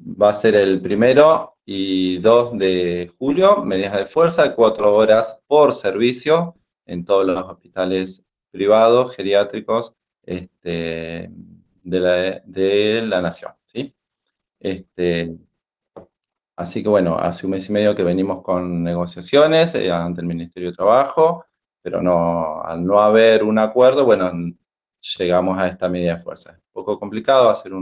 va a ser el primero y 2 de julio, medidas de fuerza, cuatro horas por servicio en todos los hospitales privados, geriátricos este, de, la, de la nación. ¿sí? Este, así que bueno, hace un mes y medio que venimos con negociaciones eh, ante el Ministerio de Trabajo, pero no, al no haber un acuerdo, bueno, llegamos a esta medida de fuerza. Es un poco complicado hacer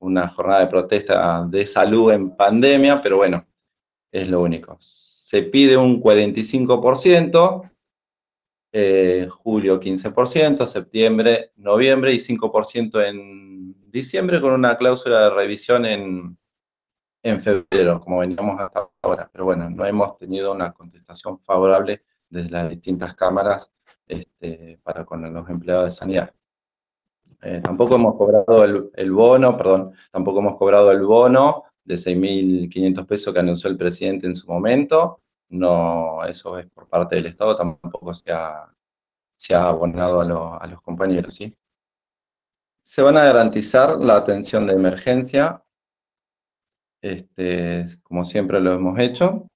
una jornada de protesta de salud en pandemia, pero bueno, es lo único. Se pide un 45%, eh, julio 15%, septiembre, noviembre y 5% en diciembre con una cláusula de revisión en, en febrero, como veníamos hasta ahora. Pero bueno, no hemos tenido una contestación favorable desde las distintas cámaras este, para con los empleados de sanidad. Eh, tampoco hemos cobrado el, bono, perdón, tampoco hemos cobrado el bono de 6.500 pesos que anunció el presidente en su momento. No, eso es por parte del Estado, tampoco se ha, se ha abonado a, los compañeros, ¿sí? Se van a garantizar la atención de emergencia, este, como siempre lo hemos hecho,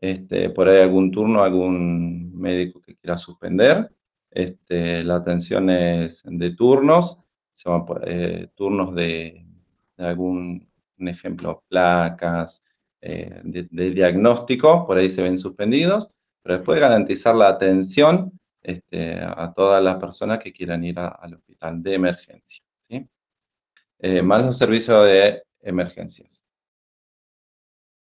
este, por ahí algún turno, algún médico que quiera suspender, este, la atención es de turnos, se van, eh, turnos de, algún, un ejemplo, placas, eh, de, diagnóstico, por ahí se ven suspendidos, pero después garantizar la atención este, a todas las personas que quieran ir al hospital de emergencia. Eh, más los servicios de emergencias.